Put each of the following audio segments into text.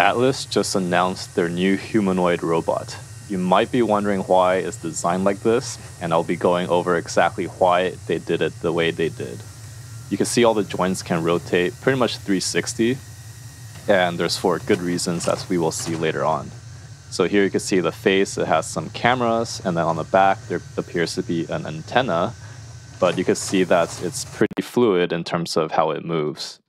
Atlas just announced their new humanoid robot. You might be wondering why it's designed like this, and I'll be going over exactly why they did it the way they did. You can see all the joints can rotate pretty much 360, and there's for good reasons as we will see later on. So here you can see the face, it has some cameras, and then on the back there appears to be an antenna, but you can see that it's pretty fluid in terms of how it moves.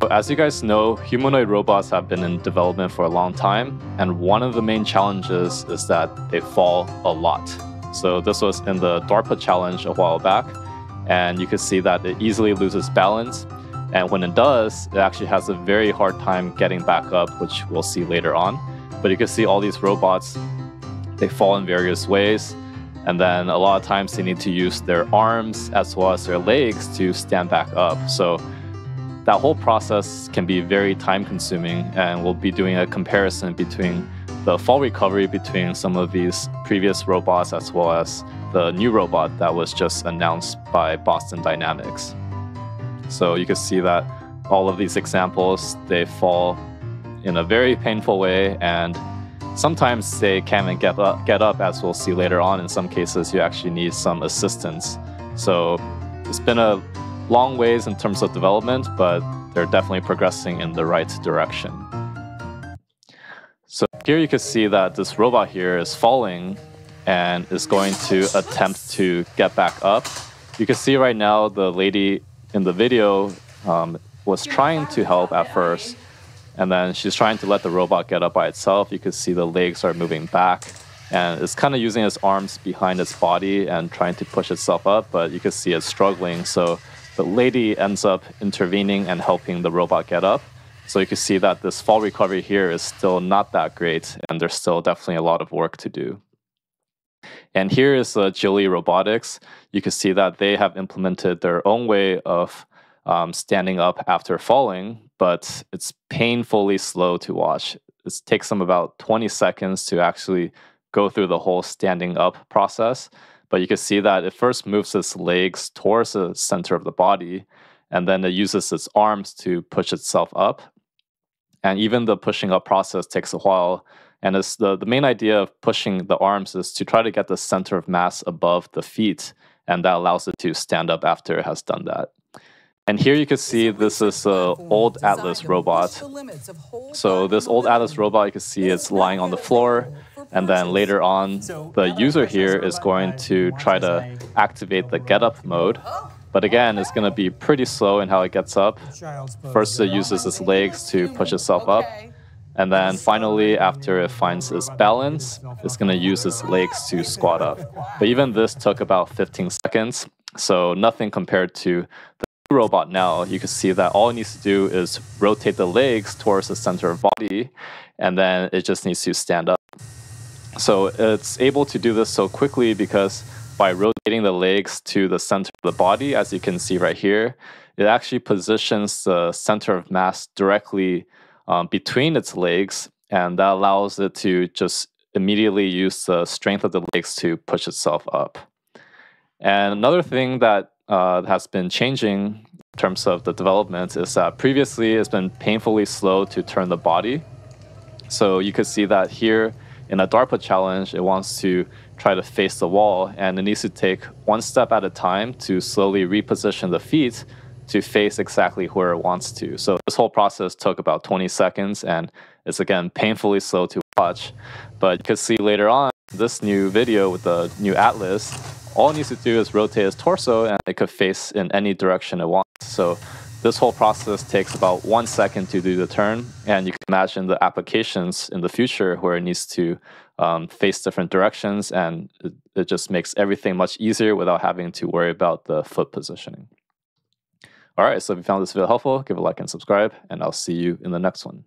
So as you guys know, humanoid robots have been in development for a long time, and one of the main challenges is that they fall a lot. So this was in the DARPA challenge a while back, and you can see that it easily loses balance, and when it does, it actually has a very hard time getting back up, which we'll see later on. But you can see all these robots, they fall in various ways, and then a lot of times they need to use their arms as well as their legs to stand back up. So that whole process can be very time consuming and we'll be doing a comparison between the fall recovery between some of these previous robots as well as the new robot that was just announced by Boston Dynamics. So you can see that all of these examples, they fall in a very painful way and sometimes they can't get up, get up as we'll see later on. In some cases, you actually need some assistance. So it's been a long ways in terms of development, but they're definitely progressing in the right direction. So here you can see that this robot here is falling and is going to attempt to get back up. You can see right now the lady in the video um, was trying to help at first, and then she's trying to let the robot get up by itself. You can see the legs are moving back, and it's kind of using its arms behind its body and trying to push itself up, but you can see it's struggling. So the lady ends up intervening and helping the robot get up. So you can see that this fall recovery here is still not that great, and there's still definitely a lot of work to do. And here is uh, Robotics. You can see that they have implemented their own way of um, standing up after falling, but it's painfully slow to watch. It takes them about 20 seconds to actually go through the whole standing up process. But you can see that it first moves its legs towards the center of the body, and then it uses its arms to push itself up. And even the pushing up process takes a while. And it's the, the main idea of pushing the arms is to try to get the center of mass above the feet, and that allows it to stand up after it has done that. And here you can see this is an old Atlas robot. So this old Atlas robot, you can see it's lying on the floor. And then later on, the user here is going to try to activate the get up mode. But again, it's going to be pretty slow in how it gets up. First, it uses its legs to push itself up. And then finally, after it finds its balance, it's going to use its legs to squat up. But even this took about 15 seconds. So nothing compared to the robot now. You can see that all it needs to do is rotate the legs towards the center of body, and then it just needs to stand up. So it's able to do this so quickly because by rotating the legs to the center of the body, as you can see right here, it actually positions the center of mass directly um, between its legs, and that allows it to just immediately use the strength of the legs to push itself up. And another thing that uh, has been changing in terms of the development is that previously it's been painfully slow to turn the body. So you could see that here in a DARPA challenge, it wants to try to face the wall and it needs to take one step at a time to slowly reposition the feet to face exactly where it wants to. So this whole process took about 20 seconds and it's again painfully slow to watch. But you can see later on this new video with the new Atlas, all it needs to do is rotate its torso and it could face in any direction it wants. So this whole process takes about one second to do the turn, and you can imagine the applications in the future where it needs to um, face different directions, and it, it just makes everything much easier without having to worry about the foot positioning. All right, so if you found this video helpful, give a like and subscribe, and I'll see you in the next one.